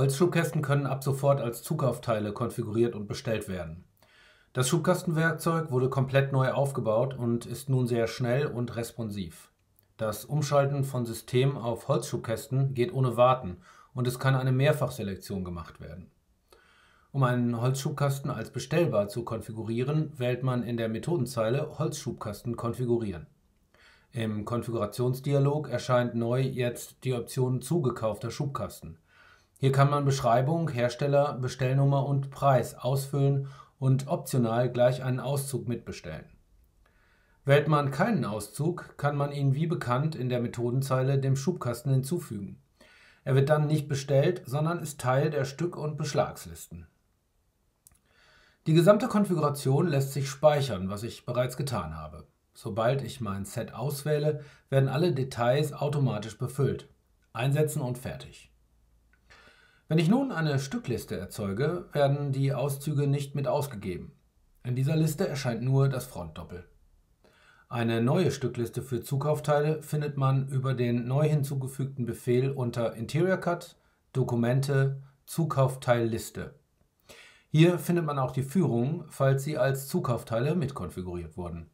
Holzschubkästen können ab sofort als Zukaufteile konfiguriert und bestellt werden. Das Schubkastenwerkzeug wurde komplett neu aufgebaut und ist nun sehr schnell und responsiv. Das Umschalten von System auf Holzschubkästen geht ohne Warten und es kann eine Mehrfachselektion gemacht werden. Um einen Holzschubkasten als bestellbar zu konfigurieren, wählt man in der Methodenzeile Holzschubkasten konfigurieren. Im Konfigurationsdialog erscheint neu jetzt die Option Zugekaufter Schubkasten. Hier kann man Beschreibung, Hersteller, Bestellnummer und Preis ausfüllen und optional gleich einen Auszug mitbestellen. Wählt man keinen Auszug, kann man ihn wie bekannt in der Methodenzeile dem Schubkasten hinzufügen. Er wird dann nicht bestellt, sondern ist Teil der Stück- und Beschlagslisten. Die gesamte Konfiguration lässt sich speichern, was ich bereits getan habe. Sobald ich mein Set auswähle, werden alle Details automatisch befüllt. Einsetzen und fertig. Wenn ich nun eine Stückliste erzeuge, werden die Auszüge nicht mit ausgegeben. In dieser Liste erscheint nur das Frontdoppel. Eine neue Stückliste für Zukaufteile findet man über den neu hinzugefügten Befehl unter Interior Cut, Dokumente, Zukaufteilliste. Hier findet man auch die Führungen, falls sie als Zukaufteile mitkonfiguriert wurden